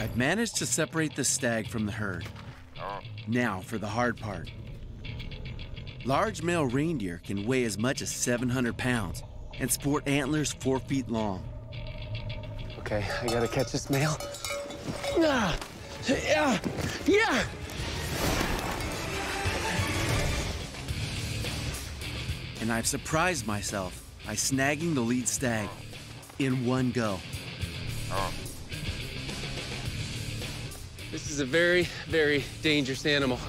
I've managed to separate the stag from the herd. Now for the hard part. Large male reindeer can weigh as much as 700 pounds and sport antlers four feet long. Okay, I gotta catch this male. Ah, yeah, yeah. And I've surprised myself by snagging the lead stag in one go. This is a very, very dangerous animal.